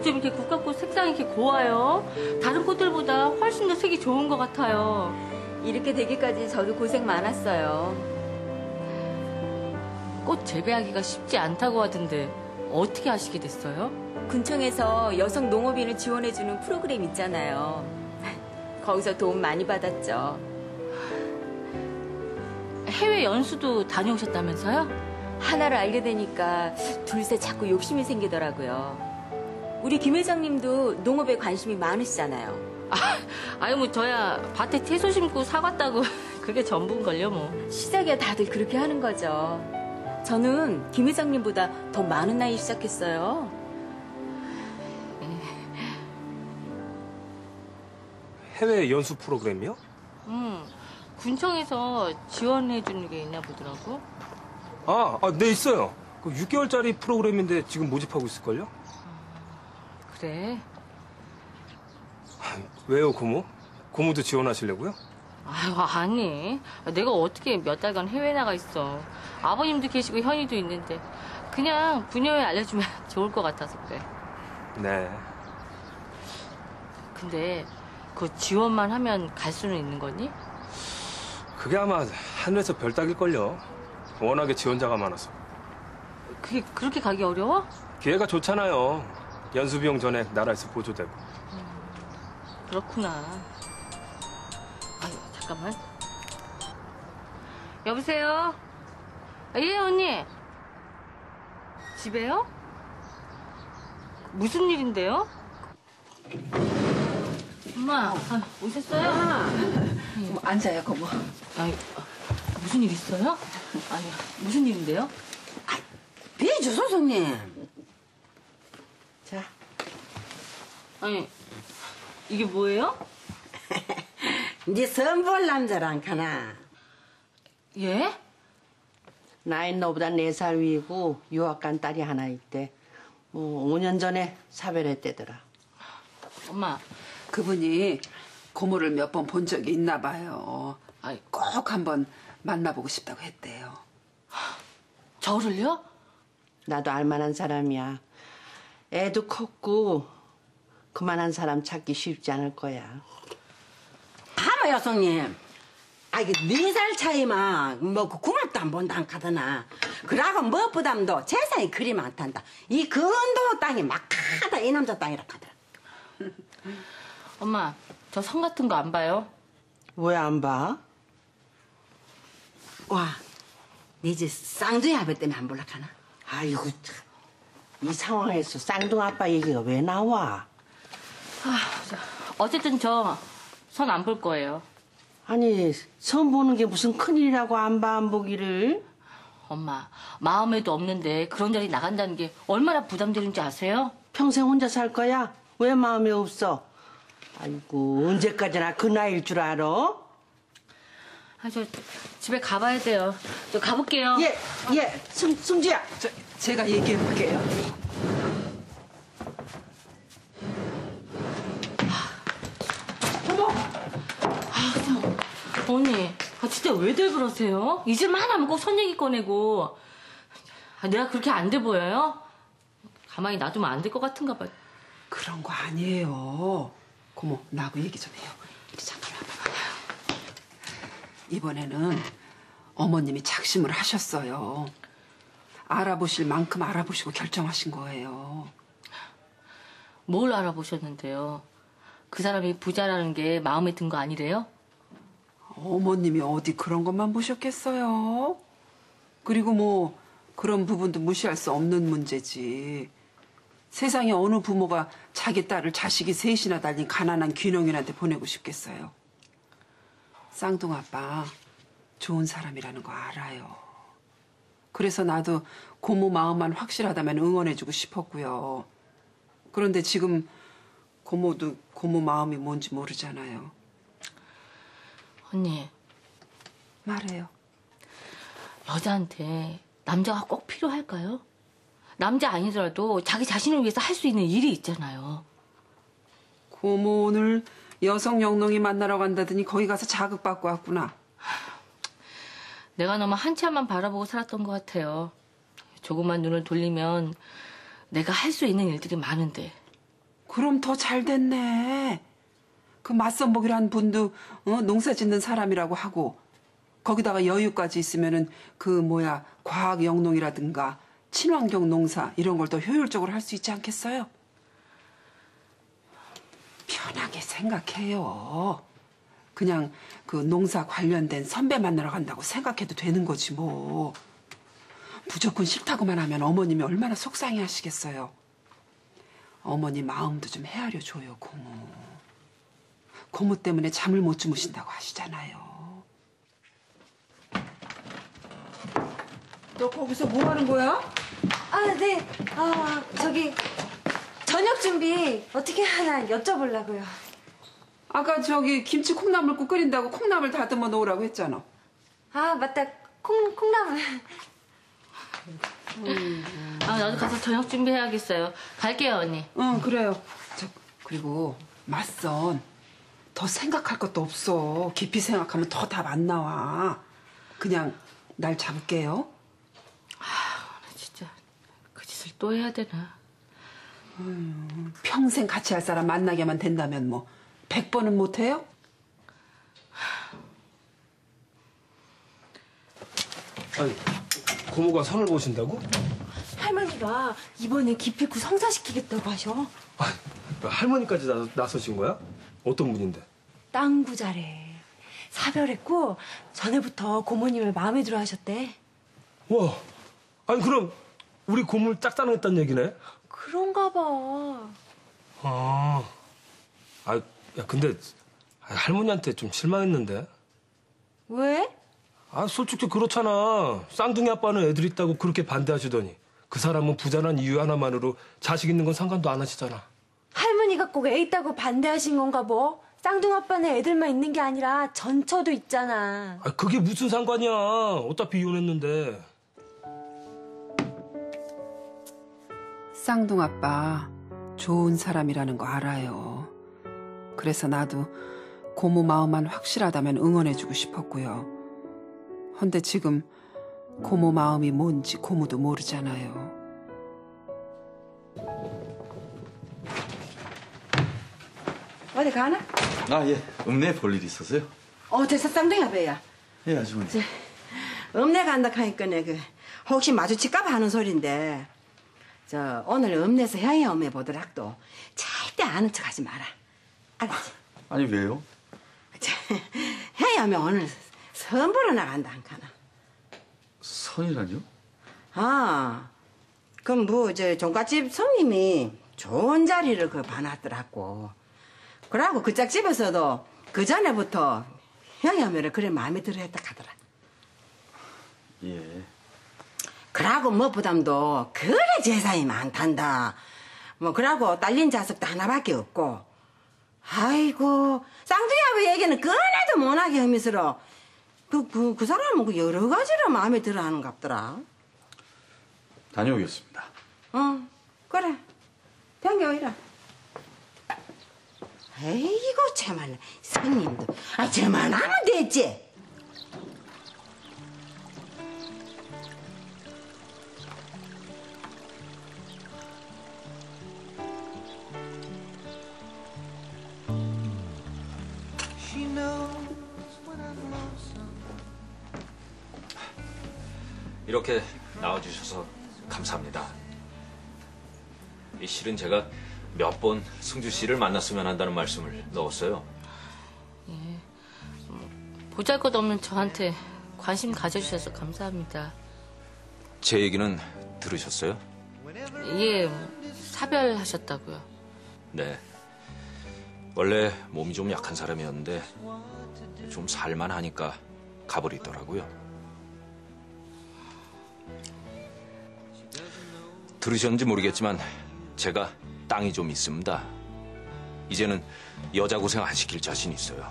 어쩜 이렇게 국화꽃 색상이 이렇게 고와요? 다른 꽃들보다 훨씬 더 색이 좋은 것 같아요. 이렇게 되기까지 저도 고생 많았어요. 꽃 재배하기가 쉽지 않다고 하던데 어떻게 하시게 됐어요? 군청에서 여성 농업인을 지원해주는 프로그램 있잖아요. 거기서 도움 많이 받았죠. 해외 연수도 다녀오셨다면서요? 하나를 알게 되니까 둘 셋 자꾸 욕심이 생기더라고요. 우리 김 회장님도 농업에 관심이 많으시잖아요. 아유 뭐 저야 밭에 채소 심고 사갔다고 그게 전부인걸요 뭐. 시작이야 다들 그렇게 하는 거죠. 저는 김 회장님보다 더 많은 나이 시작했어요. 해외 연수 프로그램이요? 음, 군청에서 지원해 주는 게 있나 보더라고. 아, 아, 네 있어요. 그 6개월짜리 프로그램인데 지금 모집하고 있을걸요? 그래. 왜요, 고모? 고모도 지원하시려고요? 아유 아니. 내가 어떻게 몇 달간 해외 나가 있어. 아버님도 계시고 현이도 있는데 그냥 부녀에 알려주면 좋을 것 같아서 그래. 네. 근데 그 지원만 하면 갈 수는 있는 거니? 그게 아마 하늘에서 별 따길걸요. 워낙에 지원자가 많아서. 그게 그렇게 가기 어려워? 기회가 좋잖아요. 연수 비용 전에 나라에서 보조되고. 그렇구나. 아유, 잠깐만. 여보세요? 아, 예, 언니. 집에요? 무슨 일인데요? 엄마, 아, 오셨어요? 뭐 앉아요, 고모. 아니, 아, 무슨 일 있어요? 아니, 무슨 일인데요? 비주 소송님. 자, 아니, 이게 뭐예요? 이제 선볼 남자랑 가나. 예? 나이 너보다 네 살 위고 유학 간 딸이 하나 있대. 뭐 5년 전에 사별했대더라. 엄마, 그분이 고모를 몇 번 본 적이 있나 봐요. 아이, 꼭 한번 만나보고 싶다고 했대요. 저를요? 나도 알만한 사람이야. 애도 컸고 그만한 사람 찾기 쉽지 않을 거야. 봐봐, 여성님. 아, 이게 네 살 차이만, 뭐, 그 궁합도 안 본다, 안 카더나. 그러고 무엇보다도 재산이 그리 많단다. 이 근도 땅이 막하다, 이 남자 땅이라 카더라. 엄마, 저 성 같은 거 안 봐요? 왜 안 봐? 와, 네집 쌍둥이 아버 때문에 안 볼라 카나? 아이고 참. 이 상황에서 쌍둥 아빠 얘기가 왜 나와? 어쨌든 저 선 안 볼 거예요. 아니 선 보는 게 무슨 큰일이라고 안 봐 안 보기를? 엄마, 마음에도 없는데 그런 자리 나간다는 게 얼마나 부담되는지 아세요? 평생 혼자 살 거야? 왜 마음에 없어? 아이고 언제까지나 그 나이일 줄 알아? 아, 저 집에 가봐야 돼요. 저 가볼게요. 예, 예, 승, 승주야. 저, 제가 얘기해 볼게요. 언니, 아, 진짜 왜들 그러세요? 잊을만 하면 꼭 선 얘기 꺼내고. 아, 내가 그렇게 안 돼 보여요? 가만히 놔두면 안 될 것 같은가 봐. 그런 거 아니에요. 고모, 나하고 얘기 좀 해요. 이리 잠깐 와봐. 이번에는 어머님이 작심을 하셨어요. 알아보실 만큼 알아보시고 결정하신 거예요. 뭘 알아보셨는데요? 그 사람이 부자라는 게 마음에 든 거 아니래요? 어머님이 어디 그런 것만 보셨겠어요? 그리고 뭐 그런 부분도 무시할 수 없는 문제지. 세상에 어느 부모가 자기 딸을 자식이 셋이나 달린 가난한 귀농인한테 보내고 싶겠어요. 쌍둥 아빠 좋은 사람이라는 거 알아요. 그래서 나도 고모 마음만 확실하다면 응원해주고 싶었고요. 그런데 지금 고모도 고모 마음이 뭔지 모르잖아요. 언니, 말해요. 여자한테 남자가 꼭 필요할까요? 남자 아니더라도 자기 자신을 위해서 할 수 있는 일이 있잖아요. 고모 오늘 여성 영농이 만나러 간다더니 거기 가서 자극받고 왔구나. 내가 너무 한참만 바라보고 살았던 것 같아요. 조금만 눈을 돌리면 내가 할 수 있는 일들이 많은데. 그럼 더 잘 됐네. 그 맞선복이라는 분도 어, 농사 짓는 사람이라고 하고 거기다가 여유까지 있으면은 그 뭐야 과학 영농이라든가 친환경 농사 이런 걸 더 효율적으로 할 수 있지 않겠어요? 편하게 생각해요. 그냥 그 농사 관련된 선배 만나러 간다고 생각해도 되는 거지 뭐. 무조건 싫다고만 하면 어머님이 얼마나 속상해 하시겠어요. 어머니 마음도 좀 헤아려 줘요, 고모. 고모 때문에 잠을 못 주무신다고 하시잖아요. 너 거기서 뭐 하는 거야? 아, 네. 아, 저기 저녁 준비 어떻게 하나 여쭤보려고요. 아까 저기 김치 콩나물국 끓인다고 콩나물 다듬어 놓으라고 했잖아. 아, 맞다. 콩 콩나물. 아, 나도 가서 저녁 준비해야겠어요. 갈게요, 언니. 응, 그래요. 저, 그리고 맞선. 더 생각할 것도 없어. 깊이 생각하면 더 답 안 나와. 그냥 날 잡을게요. 진짜 그 짓을 또 해야 되나? 평생 같이 할 사람 만나게만 된다면 뭐, 백 번은 못해요? 아니, 고모가 선을 보신다고? 할머니가 이번에 기필구 성사시키겠다고 하셔. 아, 할머니까지 나, 나서신 거야? 어떤 분인데? 땅 구자래. 사별했고 전에부터 고모님을 마음에 들어 하셨대. 와, 아니 그럼 우리 고모를 짝사랑했단 얘기네? 그런가 봐. 아, 아, 야 근데 할머니한테 좀 실망했는데. 왜? 아, 솔직히 그렇잖아. 쌍둥이 아빠는 애들 있다고 그렇게 반대하시더니 그 사람은 부자란 이유 하나만으로 자식 있는 건 상관도 안 하시잖아. 꼭애 있다고 반대하신 건가 뭐? 쌍둥 아빠는 애들만 있는 게 아니라 전처도 있잖아. 아, 그게 무슨 상관이야. 어차피 이혼했는데. 쌍둥 아빠 좋은 사람이라는 거 알아요. 그래서 나도 고모 마음만 확실하다면 응원해주고 싶었고요. 헌데 지금 고모 마음이 뭔지 고모도 모르잖아요. 어디 가나? 아, 예. 읍내에 볼일 있어서요? 어, 됐어, 쌍둥이 아버야. 예, 아주머니. 읍내 간다 하니까 그 혹시 마주칠까봐 하는 소린데 저 오늘 읍내에서 형이 엄매 보더락도 절대 아는 척 하지 마라. 알았지? 아니, 왜요? 저, 형이 엄매 오늘 선 보러 나간다 안 가나? 선이라뇨? 아, 그럼 뭐, 저, 종갓집 손님이 좋은 자리를 그 봐놨더라고. 그러고 그 짝집에서도 그 전에부터 형이 하면 그래 마음에 들어 했다 하더라. 예. 그러고 무엇보담도 그래 재산이 많단다. 뭐, 그러고 딸린 자식도 하나밖에 없고. 아이고, 쌍둥이 아버 얘기는 꺼내도 못하게 흠이스러. 그, 그, 그 사람은 그 여러 가지로 마음에 들어 하는 갑더라. 다녀오겠습니다. 어, 그래. 당겨이라. 에이고, 참말로. 손님도. 아, 저만 하면 됐지. 이렇게 나와주셔서 감사합니다. 이 실은 제가 몇 번 승주 씨를 만났으면 한다는 말씀을 넣었어요. 보잘것없는 저한테 관심 가져주셔서 감사합니다. 제 얘기는 들으셨어요? 예, 사별하셨다고요. 네. 원래 몸이 좀 약한 사람이었는데 좀 살만하니까 가버리더라고요. 들으셨는지 모르겠지만 제가 땅이 좀 있습니다. 이제는 여자 고생 안 시킬 자신 있어요.